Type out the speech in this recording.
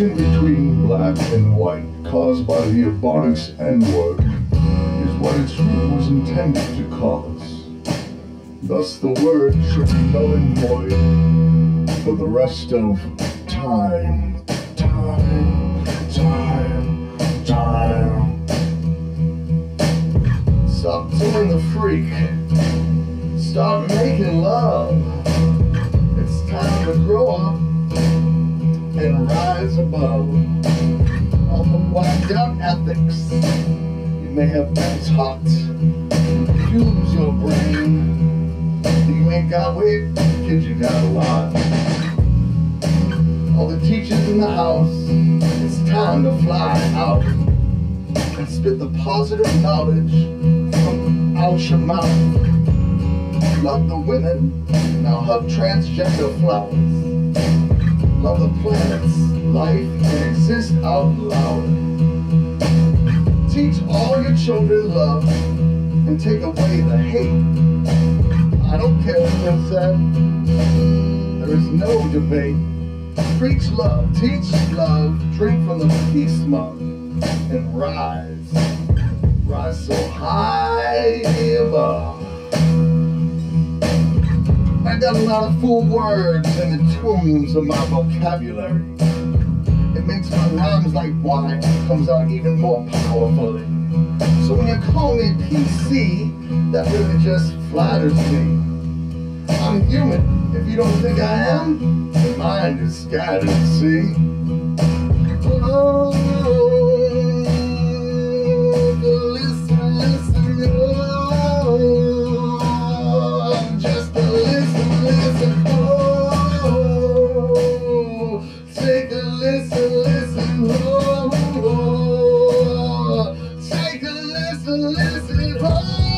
confusion between black and white caused by the Ebonics N-word is what its root was intended to cause. Thus the word should be null and void for the rest of time, time, time, time. Stop doing the freak. Stop making love. It's time to grow up rise above all the whacked out ethics you may have been taught. Use your brain. You ain't got weight, kids, you got a lot. All the teachers in the house, it's time to fly out and spit the positive knowledge from out your mouth. Love the women, now hug transgender flowers. Love the planet's life and exist out loud. Teach all your children love and take away the hate. I don't care what said, there is no debate. Preach love, teach love, drink from the peace mug, and rise. Rise so high above. I got a lot of full words in the tunes of my vocabulary. It makes my rhymes like wine, comes out even more powerfully. So when you call me PC, that really just flatters me. I'm human. If you don't think I am, your mind is scattered, see? Take a listen, listen, oh.